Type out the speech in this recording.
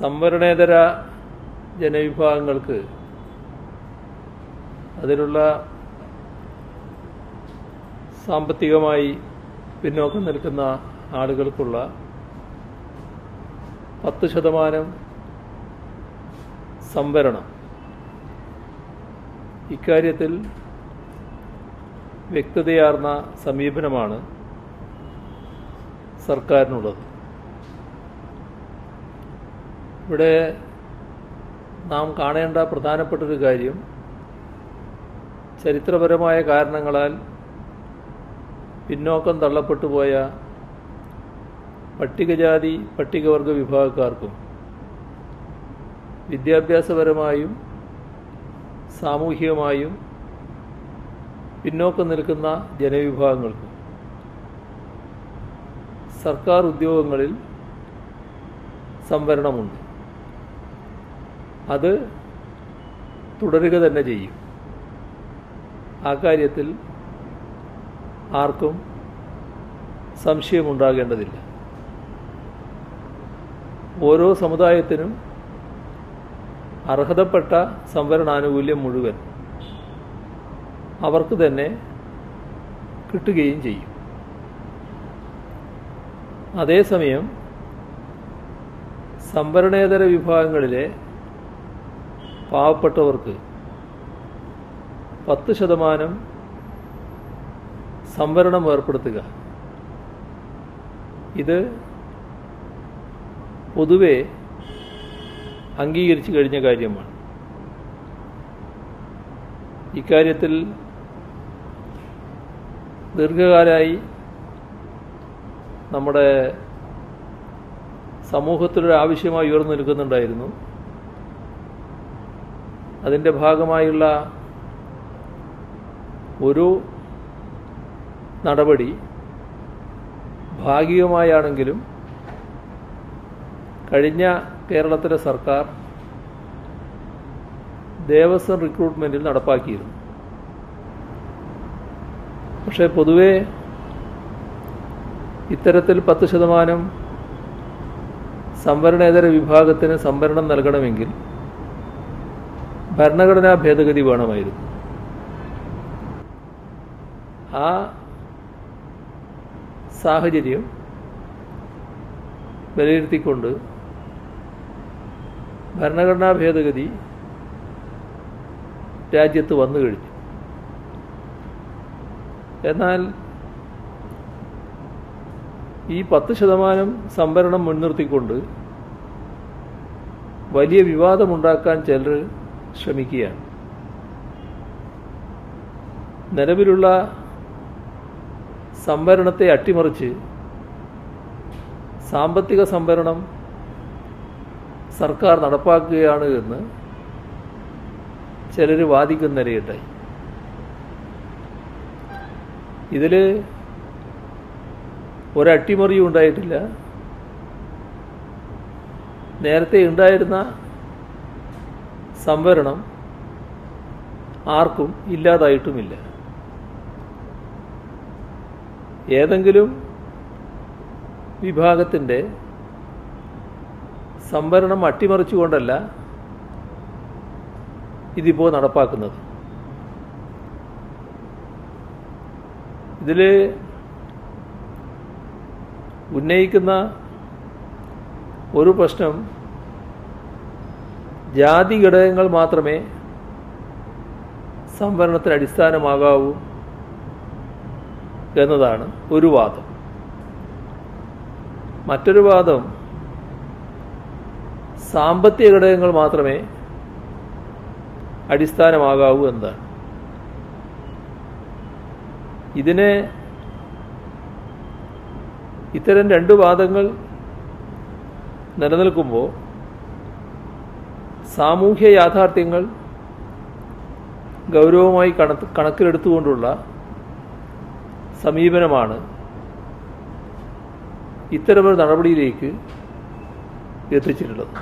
സംവരണേതര ജനവിഭാഗങ്ങൾക്ക് അതിലുള്ള സാമ്പത്തികമായി പിന്നോക്കം നിൽക്കുന്ന ആളുകൾക്കുള്ള പത്ത് ശതമാനം സംവരണം. ഇക്കാര്യത്തിൽ വ്യക്തതയാർന്ന സമീപനമാണ് സർക്കാരിനുള്ളത്. ഇവിടെ നാം കാണേണ്ട പ്രധാനപ്പെട്ടൊരു കാര്യം ചരിത്രപരമായ കാരണങ്ങളാൽ പിന്നോക്കം തള്ളപ്പെട്ടു പോയ പട്ടികജാതി പട്ടികവർഗ വിഭാഗക്കാർക്കും വിദ്യാഭ്യാസപരമായും സാമൂഹികമായും പിന്നോക്കം നിൽക്കുന്ന ജനവിഭാഗങ്ങൾക്കും സർക്കാർ ഉദ്യോഗങ്ങളിൽ സംവരണമുണ്ട്. അത് തുടരുക തന്നെ ചെയ്യും. ആ കാര്യത്തിൽ ആർക്കും സംശയമുണ്ടാകേണ്ടതില്ല. ഓരോ സമുദായത്തിനും അർഹതപ്പെട്ട സംവരണാനുകൂല്യം മുഴുവൻ അവർക്ക് തന്നെ കിട്ടുകയും ചെയ്യും. അതേസമയം സംവരണേതര വിഭാഗങ്ങളിലെ പാവപ്പെട്ടവർക്ക് പത്ത് ശതമാനം സംവരണം ഏർപ്പെടുത്തുക. ഇത് പൊതുവെ അംഗീകരിച്ചു കഴിഞ്ഞ കാര്യമാണ്. ഇക്കാര്യത്തിൽ ദീർഘകാലമായി നമ്മുടെ സമൂഹത്തിലൊരു ആവശ്യമായി ഉയർന്നു നിൽക്കുന്നുണ്ടായിരുന്നു. അതിന്റെ ഭാഗമായുള്ള ഒരു നടപടി ഭാഗികമായാണെങ്കിലും കഴിഞ്ഞ കേരളത്തിലെ സർക്കാർ ദേവസ്വം റിക്രൂട്ട്മെന്റിൽ നടപ്പാക്കിയിരുന്നു. പക്ഷേ പൊതുവേ ഇത്തരത്തിൽ പത്ത് ശതമാനം സംവരണേതര വിഭാഗത്തിന് സംവരണം നൽകണമെങ്കിൽ ഭരണഘടനാ ഭേദഗതി വേണമായിരുന്നു. ആ സാഹചര്യം വിലയിരുത്തിക്കൊണ്ട് ഭരണഘടനാ ഭേദഗതി രാജ്യത്ത് വന്നു കഴിഞ്ഞു. എന്നാൽ ഈ പത്ത് ശതമാനം സംവരണം മുൻനിർത്തിക്കൊണ്ട് വലിയ വിവാദമുണ്ടാക്കാൻ ചിലർ ശ്രമിക്കുകയാണ് നിലവിലുള്ള സംവരണത്തെ അട്ടിമറിച്ച് സാമ്പത്തിക സംവരണം സർക്കാർ നടപ്പാക്കുകയാണ് എന്ന് ചിലർ വാദിക്കുന്നിടയുണ്ടായി ഇതിൽ ഒരട്ടിമറിയും ഉണ്ടായിട്ടില്ല. നേരത്തെ ഉണ്ടായിരുന്ന സംവരണം ആർക്കും ഇല്ലാതായിട്ടുമില്ല. ഏതെങ്കിലും വിഭാഗത്തിന്റെ സംവരണം അട്ടിമറിച്ചുകൊണ്ടല്ല ഇതിപ്പോൾ നടപ്പാക്കുന്നത്. ഇതിൽ ഉന്നയിക്കുന്ന ഒരു പ്രശ്നം ജാതി ഘടകങ്ങൾ മാത്രമേ സംവരണത്തിന് അടിസ്ഥാനമാകാവൂ എന്നതാണ് ഒരു വാദം. മറ്റൊരു വാദം സാമ്പത്തിക ഘടകങ്ങൾ മാത്രമേ അടിസ്ഥാനമാകാവൂ എന്നതാണ്. ഇതിനെ ഇത്തരം രണ്ട് വാദങ്ങൾ നിലനിൽക്കുമ്പോൾ സാമൂഹ്യ യാഥാർത്ഥ്യങ്ങൾ ഗൗരവമായി കണക്ക് കണക്കിലെടുത്തുകൊണ്ടുള്ള സമീപനമാണ് ഇത്തരമൊരു നടപടിയിലേക്ക് എത്തിച്ചിട്ടുള്ളത്.